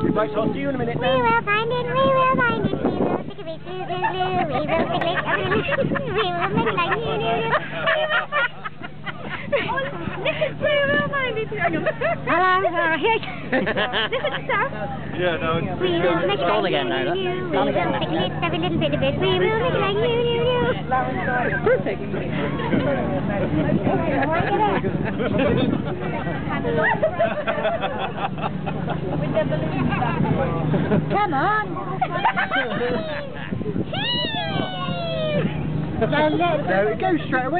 Right, I'll see you in a minute We will find it, we will find it, we will stick it, we will stick it, we will make it like you, do, do. We will find it. Hang on. Hello, uh, here. Listen to Sam. Yeah, no. We will make it Stall like again now, look. you. We will again stick it, every little bit of it, we will make it like you, do, do. Perfect. Come on. there it goes straight away.